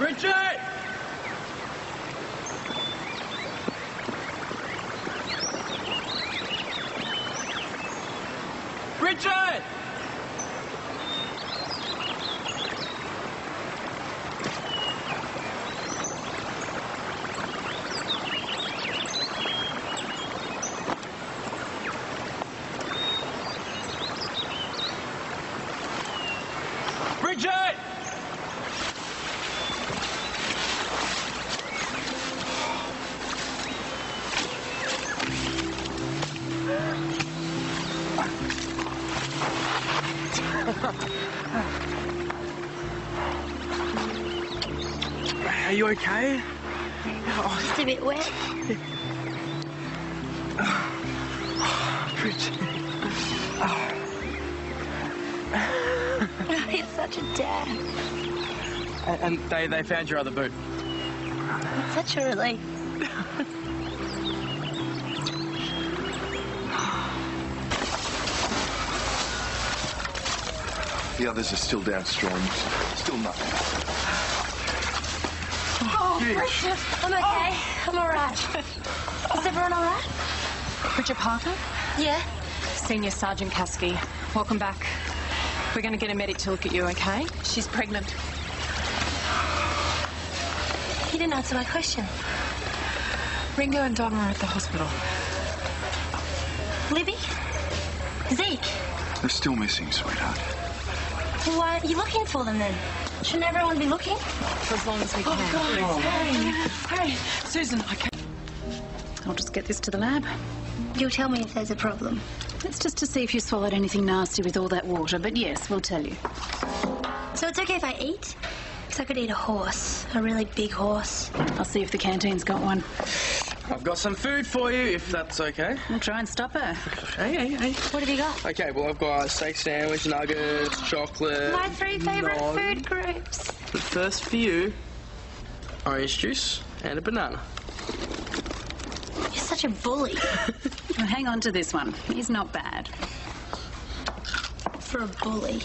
Bridget! Bridget! Bridget! Are you okay? Oh, Just a bit wet. Bridget. He's such a dad. And, and they, they found your other boot. It's such a relief. The others are still downstream. Still nothing. Oh, Bridget. I'm okay. Oh. I'm all right. Is everyone all right? Bridget Parker, Yeah. Senior Sergeant Kasky. Welcome back. We're going to get a medic to look at you, okay? She's pregnant. He didn't answer my question. Ringo and Donna are at the hospital. Libby? Zeke? They're still missing, sweetheart. Why are you looking for them then? Shouldn't everyone be looking? For as long as we oh, can. Hurry, oh. hurry. Susan, I can't. I'll just get this to the lab. You'll tell me if there's a problem. It's just to see if you swallowed anything nasty with all that water, but yes, we'll tell you. So it's okay if I eat? Because I could eat a horse, a really big horse. I'll see if the canteen's got one. I've got some food for you, if that's okay. We'll try and stop her. Hey, hey, hey. What have you got? Okay, well, I've got a steak sandwich, nuggets, chocolate. My three favourite nog. food groups. But first for you, orange juice and a banana. You're such a bully. Well, hang on to this one. He's not bad. For a bully.